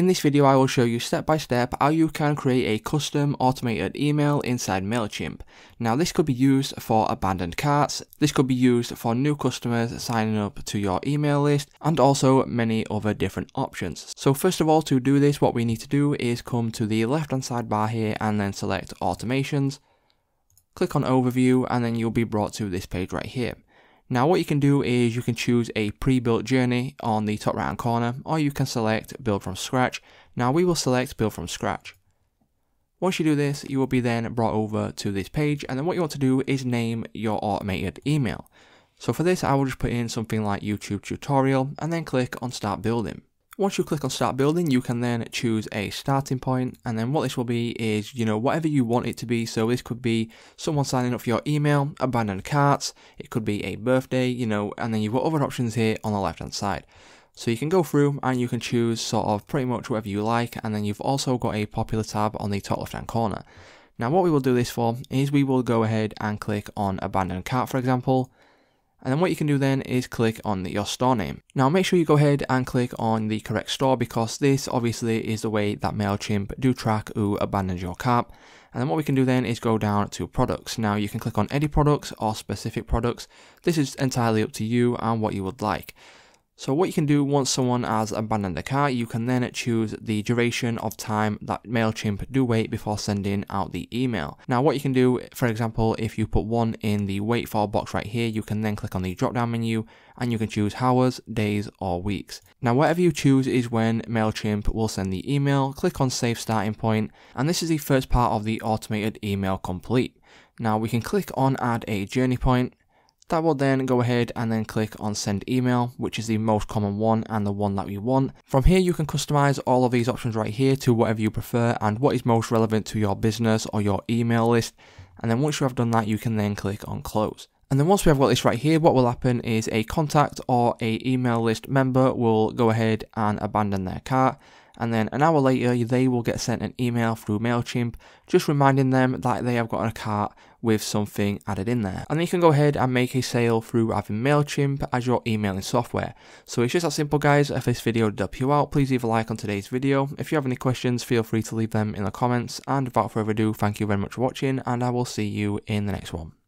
In this video I will show you step by step how you can create a custom automated email inside MailChimp. Now this could be used for abandoned carts, this could be used for new customers signing up to your email list and also many other different options. So first of all to do this what we need to do is come to the left hand side bar here and then select automations, click on overview and then you'll be brought to this page right here. Now what you can do is you can choose a pre-built journey on the top right hand corner or you can select build from scratch. Now we will select build from scratch. Once you do this, you will be then brought over to this page and then what you want to do is name your automated email. So for this I will just put in something like YouTube tutorial and then click on start building. Once you click on start building, you can then choose a starting point and then what this will be is, you know, whatever you want it to be. So this could be someone signing up for your email, abandoned carts, it could be a birthday, you know, and then you've got other options here on the left hand side. So you can go through and you can choose sort of pretty much whatever you like and then you've also got a popular tab on the top left hand corner. Now what we will do this for is we will go ahead and click on abandoned cart for example and then what you can do then is click on your store name. Now make sure you go ahead and click on the correct store because this obviously is the way that MailChimp do track who abandons your cart. And then what we can do then is go down to products. Now you can click on any products or specific products. This is entirely up to you and what you would like. So what you can do once someone has abandoned the cart, you can then choose the duration of time that MailChimp do wait before sending out the email. Now what you can do, for example, if you put one in the wait for box right here, you can then click on the drop down menu and you can choose hours, days or weeks. Now whatever you choose is when MailChimp will send the email, click on save starting point and this is the first part of the automated email complete. Now we can click on add a journey point that will then go ahead and then click on send email, which is the most common one and the one that we want. From here, you can customize all of these options right here to whatever you prefer and what is most relevant to your business or your email list. And then once you have done that, you can then click on close. And then once we have got this right here, what will happen is a contact or a email list member will go ahead and abandon their cart and then an hour later they will get sent an email through MailChimp just reminding them that they have got a cart with something added in there. And then you can go ahead and make a sale through having MailChimp as your emailing software. So it's just that simple guys, if this video did help you out, please leave a like on today's video. If you have any questions, feel free to leave them in the comments. And without further ado, thank you very much for watching and I will see you in the next one.